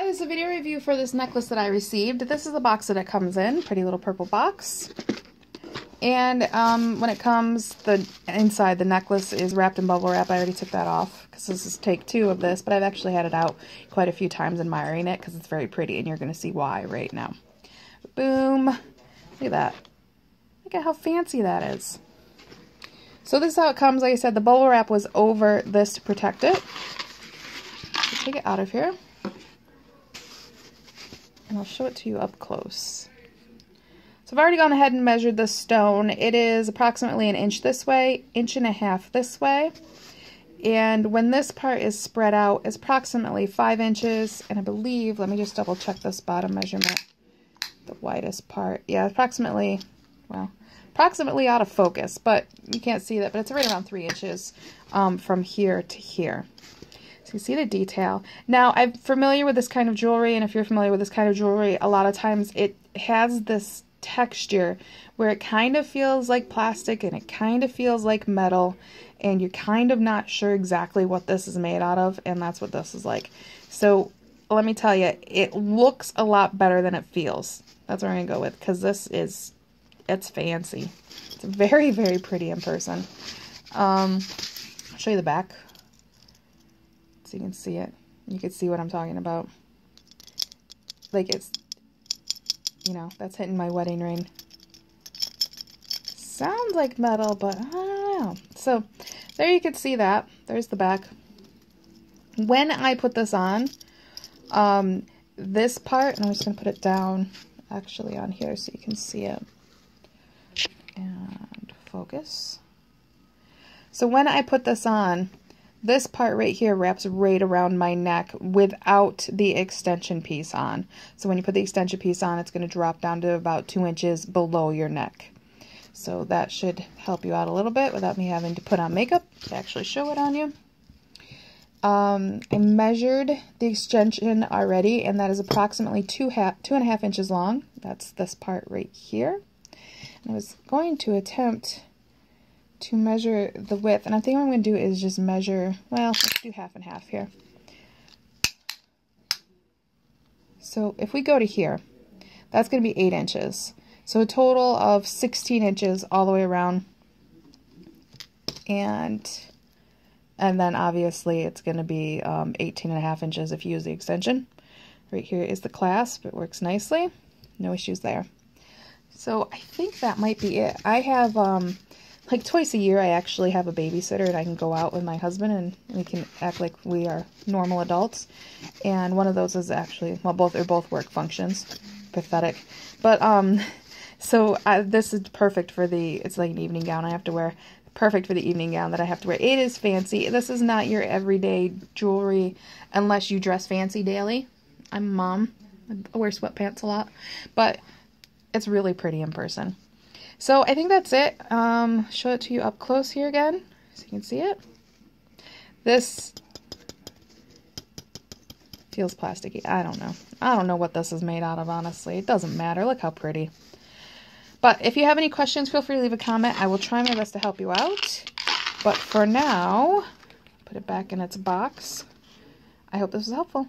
Hi, this is a video review for this necklace that I received. This is the box that it comes in, pretty little purple box. And um, when it comes, the inside the necklace is wrapped in bubble wrap. I already took that off because this is take two of this, but I've actually had it out quite a few times admiring it because it's very pretty, and you're going to see why right now. Boom. Look at that. Look at how fancy that is. So this is how it comes. Like I said, the bubble wrap was over this to protect it. take it out of here. And I'll show it to you up close. So I've already gone ahead and measured the stone. It is approximately an inch this way, inch and a half this way. And when this part is spread out, it's approximately five inches. And I believe, let me just double check this bottom measurement, the widest part. Yeah, approximately, well, approximately out of focus, but you can't see that, but it's right around three inches um, from here to here. So you see the detail. Now, I'm familiar with this kind of jewelry, and if you're familiar with this kind of jewelry, a lot of times it has this texture where it kind of feels like plastic and it kind of feels like metal and you're kind of not sure exactly what this is made out of and that's what this is like. So let me tell you, it looks a lot better than it feels. That's what I'm going to go with because this is, it's fancy. It's very, very pretty in person. Um, I'll show you the back so you can see it. You can see what I'm talking about. Like it's you know, that's hitting my wedding ring. Sounds like metal, but I don't know. So there you can see that. There's the back. When I put this on, um, this part, and I'm just going to put it down actually on here so you can see it. And focus. So when I put this on, this part right here wraps right around my neck without the extension piece on. So when you put the extension piece on, it's going to drop down to about two inches below your neck. So that should help you out a little bit without me having to put on makeup to actually show it on you. Um, I measured the extension already, and that is approximately two, half, two and a half inches long. That's this part right here. And I was going to attempt to measure the width. And I think what I'm going to do is just measure, well, let's do half and half here. So if we go to here, that's going to be 8 inches. So a total of 16 inches all the way around. And and then obviously it's going to be um, 18 and a half inches if you use the extension. Right here is the clasp. It works nicely. No issues there. So I think that might be it. I have um, like twice a year I actually have a babysitter and I can go out with my husband and we can act like we are normal adults. And one of those is actually, well, both are both work functions. Pathetic. But, um, so I, this is perfect for the, it's like an evening gown I have to wear. Perfect for the evening gown that I have to wear. It is fancy. This is not your everyday jewelry unless you dress fancy daily. I'm a mom. I wear sweatpants a lot. But it's really pretty in person. So I think that's it. Um, show it to you up close here again, so you can see it. This feels plasticky. I don't know. I don't know what this is made out of, honestly. It doesn't matter. Look how pretty. But if you have any questions, feel free to leave a comment. I will try my best to help you out. But for now, put it back in its box. I hope this was helpful.